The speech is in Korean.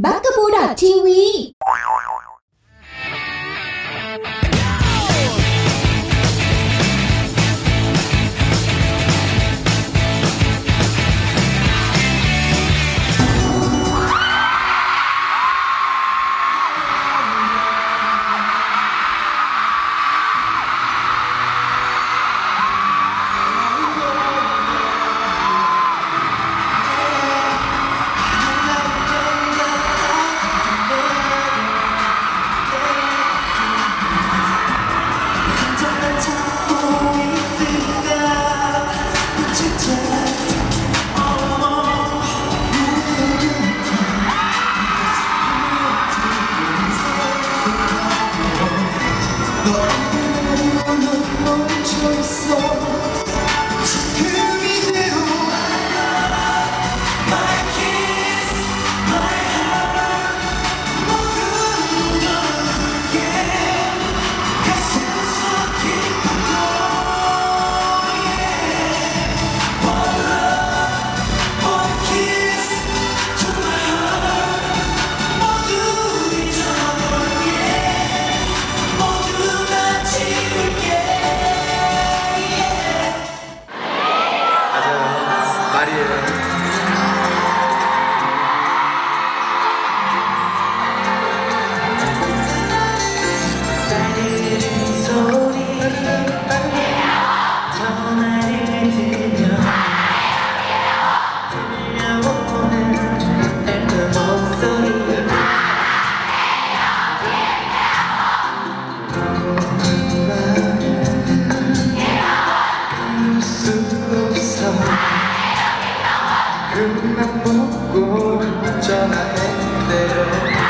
バックボーダー TV 时间。 금방 먹고 전화했대요